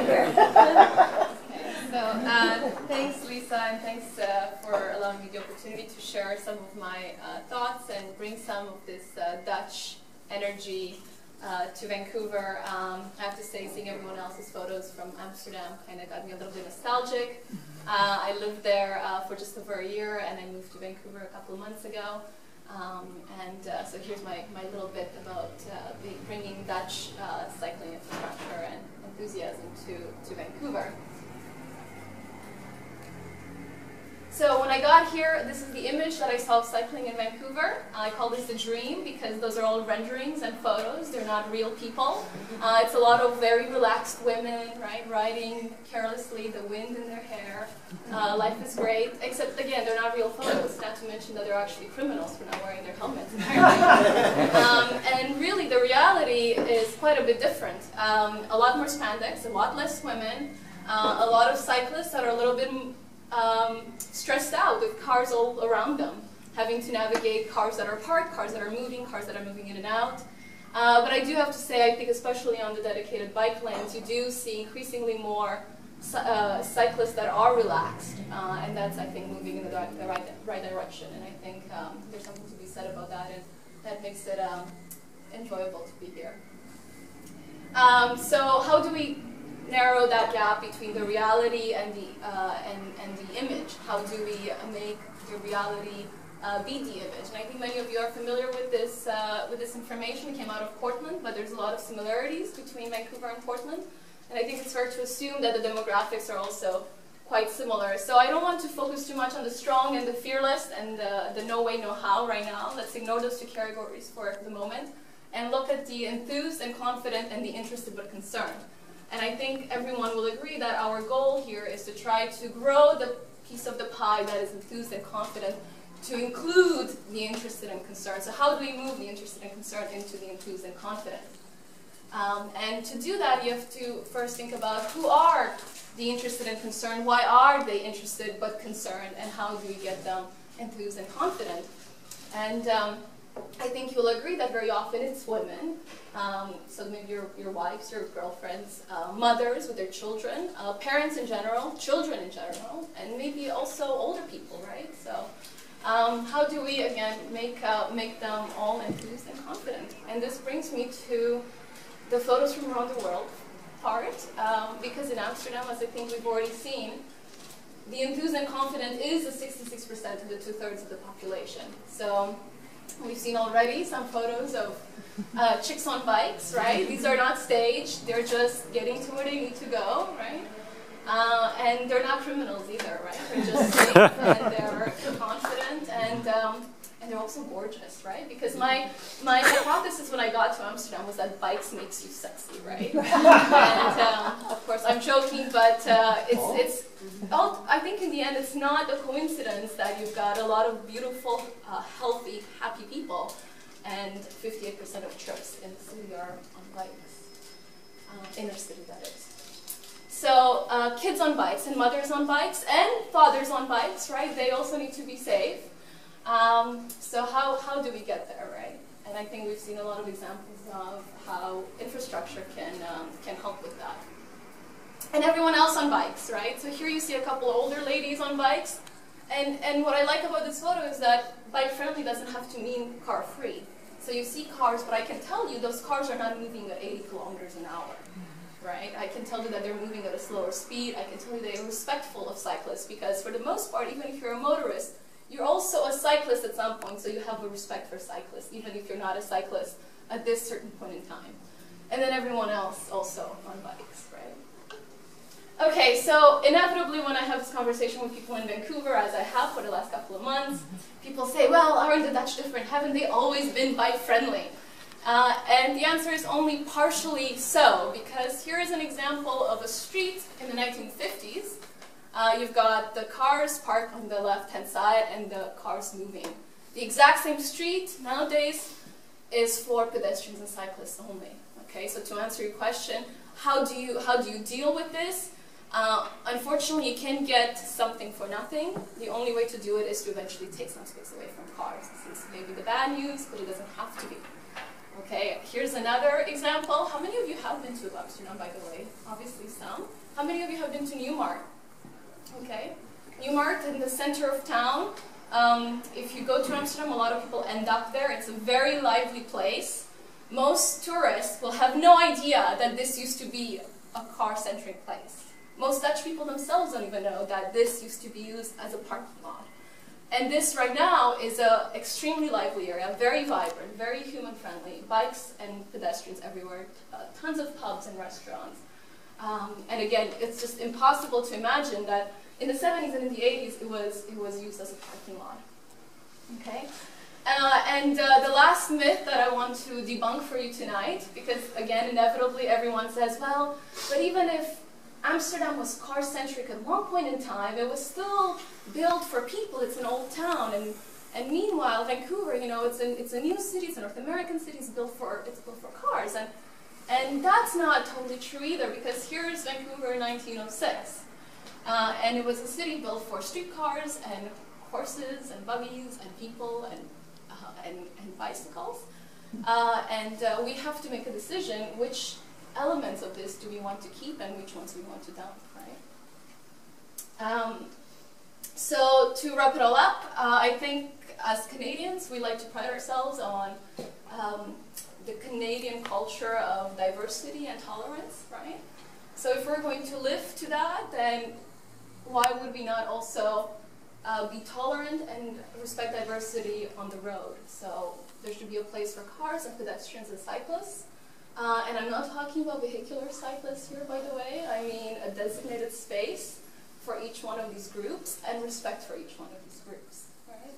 here. okay, so uh, thanks, Lisa, and thanks uh, for allowing me the opportunity to share some of my uh, thoughts and bring some of this uh, Dutch energy uh, to Vancouver. Um, I have to say, seeing everyone else's photos from Amsterdam kind of got me a little bit nostalgic. Uh, I lived there for just over a year, and I moved to Vancouver a couple months ago. Um, and uh, so here's my, my little bit about uh, bringing Dutch uh, cycling infrastructure and enthusiasm to, to Vancouver. So when I got here, this is the image that I saw of cycling in Vancouver. I call this a dream because those are all renderings and photos. They're not real people. Uh, it's a lot of very relaxed women, right, riding carelessly, the wind in their hair. Uh, life is great, except again, they're not real photos, not to mention that they're actually criminals for not wearing their helmets. um, and really, the reality is quite a bit different. Um, a lot more spandex, a lot less women, uh, a lot of cyclists that are a little bit um, stressed out with cars all around them, having to navigate cars that are parked, cars that are moving, cars that are moving in and out. Uh, but I do have to say, I think especially on the dedicated bike lanes, you do see increasingly more uh, cyclists that are relaxed, uh, and that's, I think, moving in the, the right, right, direction. And I think um, there's something to be said about that, and that makes it um, enjoyable to be here. Um, so how do we narrow that gap between the reality and the, uh, and, and the image? How do we make the reality uh, be the image? And I think many of you are familiar with this, uh, with this information. It came out of Portland, but there's a lot of similarities between Vancouver and Portland. And I think it's fair to assume that the demographics are also quite similar. So I don't want to focus too much on the strong and the fearless and the, the no way, no how right now. Let's ignore those two categories for the moment and look at the enthused and confident and the interested but concerned. And I think everyone will agree that our goal here is to try to grow the piece of the pie that is enthused and confident to include the interested and concerned. So how do we move the interested and concerned into the enthused and confident? Um, and to do that, you have to first think about who are the interested and concerned, why are they interested but concerned, and how do we get them enthused and confident? And um, I think you'll agree that very often it's women, um, so maybe your, your wives, your girlfriends, uh, mothers with their children, uh, parents in general, children in general, and maybe also older people, right? So um, how do we, again, make, uh, make them all enthused and confident? And this brings me to the photos from around the world part, um, because in Amsterdam, as I think we've already seen, the enthused and confident is the 66% of the two-thirds of the population. So We've seen already some photos of uh, chicks on bikes, right? These are not staged. They're just getting to where they need to go, right? Uh, and they're not criminals either, right? They're just safe and they're confident and um, and they're also gorgeous, right? Because my my hypothesis when I got to Amsterdam was that bikes makes you sexy, right? and um, of course, I'm joking, but uh, it's it's. I think in the end, it's not a coincidence that you've got a lot of beautiful, uh, healthy, happy people, and 58% of trips in the city are on bikes, uh, inner city that is. So uh, kids on bikes and mothers on bikes and fathers on bikes, right? They also need to be safe. Um, so how, how do we get there, right? And I think we've seen a lot of examples of how infrastructure can, um, can help with that. And everyone else on bikes, right? So here you see a couple older ladies on bikes. And, and what I like about this photo is that bike-friendly doesn't have to mean car-free. So you see cars, but I can tell you those cars are not moving at 80 kilometers an hour, right? I can tell you that they're moving at a slower speed. I can tell you they're respectful of cyclists because for the most part, even if you're a motorist, you're also a cyclist at some point, so you have a respect for cyclists, even if you're not a cyclist at this certain point in time. And then everyone else also on bikes, right? Okay, so inevitably when I have this conversation with people in Vancouver, as I have for the last couple of months, people say, well, aren't the Dutch different? Haven't they always been bike-friendly? Uh, and the answer is only partially so, because here is an example of a street in the 1950s uh, you've got the cars parked on the left-hand side and the cars moving. The exact same street nowadays is for pedestrians and cyclists only. Okay, so to answer your question, how do you, how do you deal with this? Uh, unfortunately, you can't get something for nothing. The only way to do it is to eventually take some space away from cars. This is maybe the bad news, but it doesn't have to be. Okay, here's another example. How many of you have been to Amsterdam, by the way? Obviously some. How many of you have been to Nieuwmarkt? Okay. Nieuwmarkt in the center of town. Um, if you go to Amsterdam, a lot of people end up there. It's a very lively place. Most tourists will have no idea that this used to be a car-centric place. Most Dutch people themselves don't even know that this used to be used as a parking lot. And this right now is an extremely lively area, very vibrant, very human-friendly, bikes and pedestrians everywhere, uh, tons of pubs and restaurants. Um, and again, it's just impossible to imagine that in the 70s and in the 80s it was, it was used as a parking lot. Okay? Uh, and uh, the last myth that I want to debunk for you tonight, because again, inevitably everyone says, well, but even if Amsterdam was car-centric at one point in time. It was still built for people. It's an old town, and and meanwhile, Vancouver, you know, it's an it's a new city. It's a North American city. It's built for it's built for cars, and and that's not totally true either. Because here's Vancouver in 1906, uh, and it was a city built for streetcars and horses and buggies and people and uh, and, and bicycles. Uh, and uh, we have to make a decision which elements of this do we want to keep and which ones we want to dump, right? Um, so to wrap it all up, uh, I think as Canadians, we like to pride ourselves on um, the Canadian culture of diversity and tolerance, right? So if we're going to live to that, then why would we not also uh, be tolerant and respect diversity on the road? So there should be a place for cars and pedestrians and cyclists. Uh, and I'm not talking about vehicular cyclists here, by the way. I mean a designated space for each one of these groups and respect for each one of these groups. Right?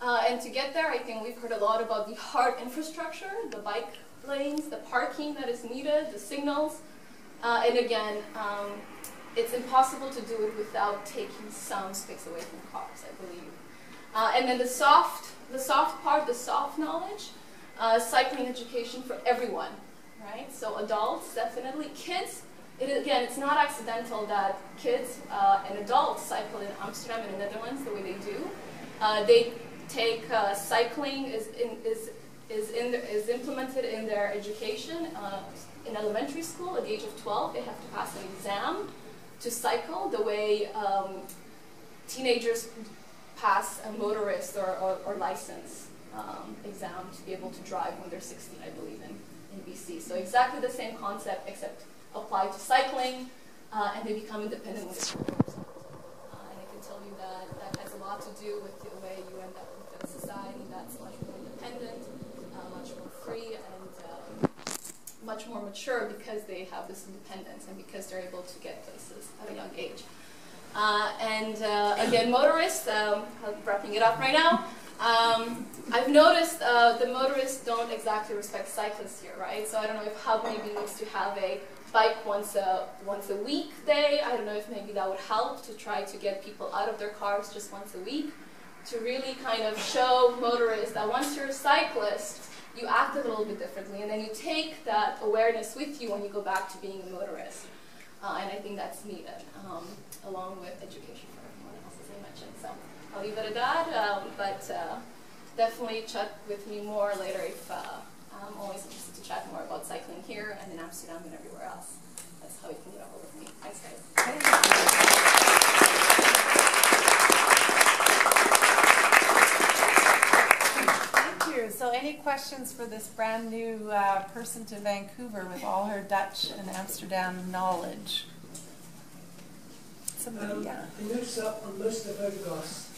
Uh, and to get there, I think we've heard a lot about the hard infrastructure, the bike lanes, the parking that is needed, the signals. Uh, and again, um, it's impossible to do it without taking some space away from cars, I believe. Uh, and then the soft, the soft part, the soft knowledge, uh, cycling education for everyone right? So adults, definitely. Kids, it, again, it's not accidental that kids uh, and adults cycle in Amsterdam and the Netherlands the way they do. Uh, they take uh, cycling is, in, is, is, in the, is implemented in their education. Uh, in elementary school, at the age of 12, they have to pass an exam to cycle the way um, teenagers pass a motorist or, or, or license um, exam to be able to drive when they're 16, I believe in. So exactly the same concept except applied to cycling, uh, and they become independent uh, And I can tell you that that has a lot to do with the way you end up with a society that's much more independent, uh, much more free, and um, much more mature because they have this independence and because they're able to get places at a young age. Uh, and uh, again, motorists, um, wrapping it up right now. Um, I've noticed uh, the motorists don't exactly respect cyclists here, right? So I don't know if Hub maybe needs to have a bike once a once a week day. I don't know if maybe that would help to try to get people out of their cars just once a week to really kind of show motorists that once you're a cyclist, you act a little bit differently, and then you take that awareness with you when you go back to being a motorist. Uh, and I think that's needed, um, along with education for everyone else, as I mentioned. So. I'll leave it at that. Um, but uh, definitely chat with me more later if uh, I'm always interested to chat more about cycling here and in Amsterdam and everywhere else. That's how you can get a hold of me. Thanks, guys. You. So any questions for this brand new uh, person to Vancouver with all her Dutch and Amsterdam knowledge? Somebody, um, yeah. It looks up on most of the photographs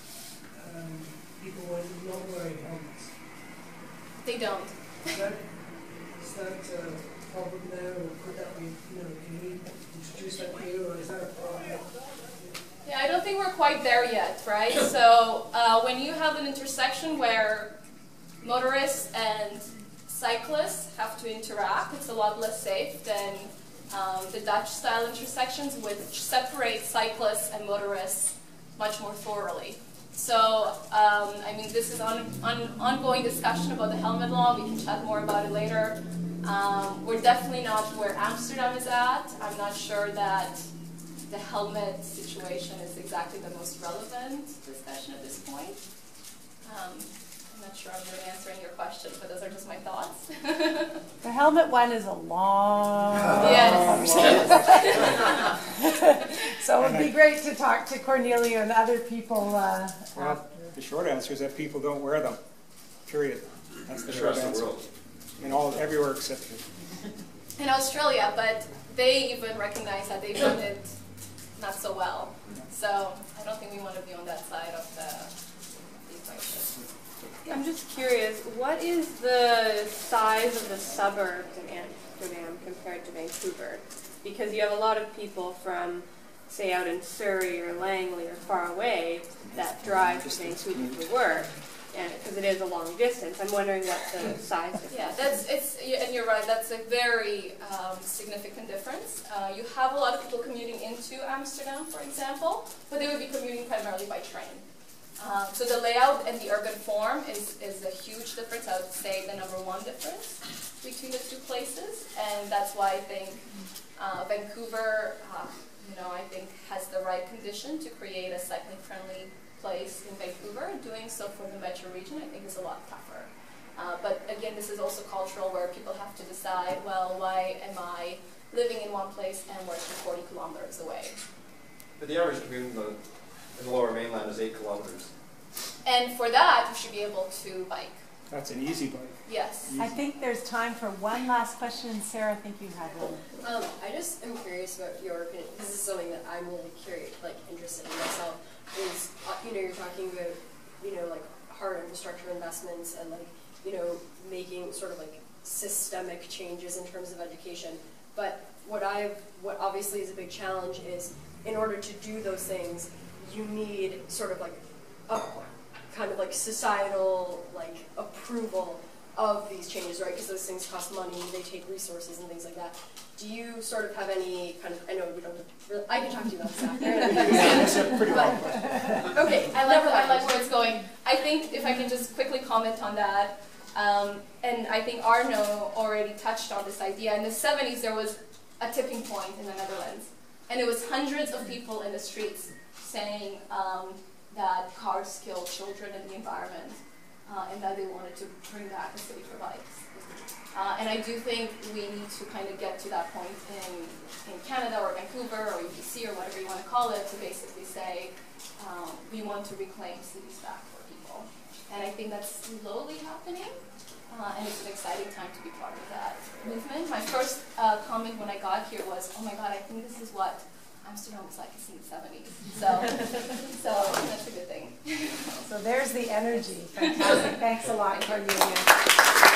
um, people were not wearing helmets. They don't. Is that, is that a problem there, or could that be, you know, can we introduce that here, or is that a problem? Yeah, I don't think we're quite there yet, right? so uh, when you have an intersection where motorists and cyclists have to interact, it's a lot less safe than um, the Dutch-style intersections, which separate cyclists and motorists much more thoroughly. So, um, I mean, this is an on, on, ongoing discussion about the helmet law. We can chat more about it later. Um, we're definitely not where Amsterdam is at. I'm not sure that the helmet situation is exactly the most relevant discussion at this point. I'm not sure I'm really answering your question, but those are just my thoughts. the helmet one is a long yes. Yes. so it would be great to talk to Cornelia and other people, uh, Well, the short answer is that people don't wear them, period. That's the short Across the answer. In all, everywhere except here. in Australia, but they even recognize that they've done it not so well. So I don't think we want to be on that side of the, the equation. I'm just curious, what is the size of the suburbs in Amsterdam compared to Vancouver? Because you have a lot of people from, say, out in Surrey or Langley or far away that drive to Vancouver to work, and because it is a long distance, I'm wondering what the size difference. Yeah, that's it's and you're right. That's a very um, significant difference. Uh, you have a lot of people commuting into Amsterdam, for example, but they would be commuting primarily by train. Um, so the layout and the urban form is, is a huge difference. I would say the number one difference between the two places, and that's why I think uh, Vancouver, uh, you know, I think has the right condition to create a cycling-friendly place in Vancouver. Doing so for the metro region, I think, is a lot tougher. Uh, but again, this is also cultural, where people have to decide, well, why am I living in one place and working 40 kilometers away? But the average commute in the, lower mainland is eight kilometers. And for that, you should be able to bike. That's an easy bike. Yes. I think there's time for one last question, and Sarah, I think you had one. Um, I just am curious about your opinion. This is something that I'm really curious, like interested in myself. Is uh, you know you're talking about you know like hard infrastructure investments and like you know making sort of like systemic changes in terms of education. But what I've what obviously is a big challenge is in order to do those things, you need sort of like a kind of like societal like approval of these changes, right? Because those things cost money, they take resources and things like that. Do you sort of have any kind of? I know we don't. Really, I can talk to you about this after. Pretty long okay, I like, I like where it's going. I think if I can just quickly comment on that, um, and I think Arno already touched on this idea. In the 70s, there was a tipping point in the Netherlands, and it was hundreds of people in the streets saying um, that cars kill children and the environment, uh, and that they wanted to bring back a city for bikes. Uh, and I do think we need to kind of get to that point in, in Canada or Vancouver or UBC or whatever you want to call it to basically say um, we want to reclaim cities back for people. And I think that's slowly happening. Uh, and it's an exciting time to be part of that movement. My first uh, comment when I got here was, "Oh my God, I think this is what Amsterdam was like in the '70s." So, so that's a good thing. So there's the energy. Fantastic. Thanks a lot, Cornelia.